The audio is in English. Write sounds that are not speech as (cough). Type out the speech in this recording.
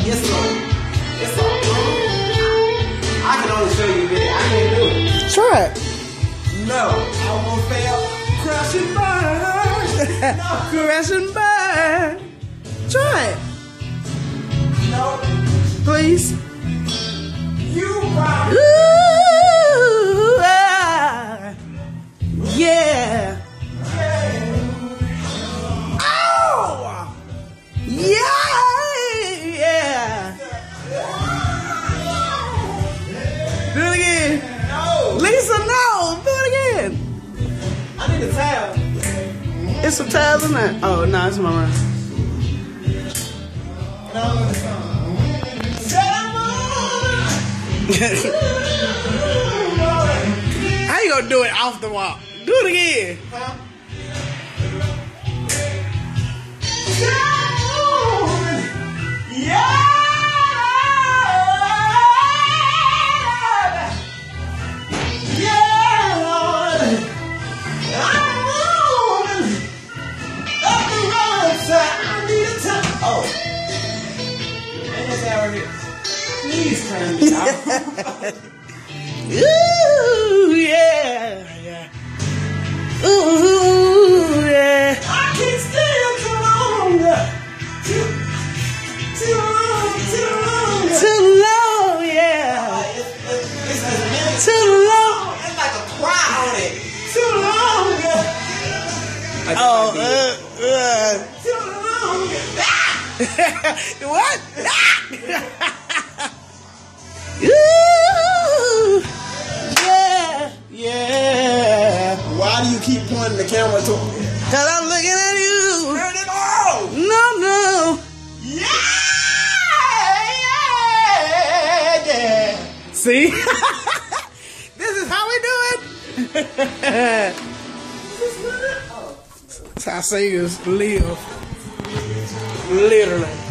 Yes, Lord. It's all I can only show you this. I can't do it. It. No, I won't fail. Crash and burn. (laughs) no, Crash and burn. No. Lisa, no. Do it again. I need a towel. It's some towels in there. Oh, no, it's my run. No, it's not. How you gonna do it off the wall? Do it again. Huh? Please turn out. Ooh, yeah. yeah. Ooh, yeah. I can still too long. Too, too long, too long. Too long, yeah. This is a minute. Too long. It's like a cry on it. Too long. Oh, uh, uh. Too long. what? Ooh, do you keep pointing the camera to Cause I'm looking at you. Turn it off. No, no. Yeah, yeah, yeah. See? (laughs) this is how we do it. (laughs) That's how singers live. Literally.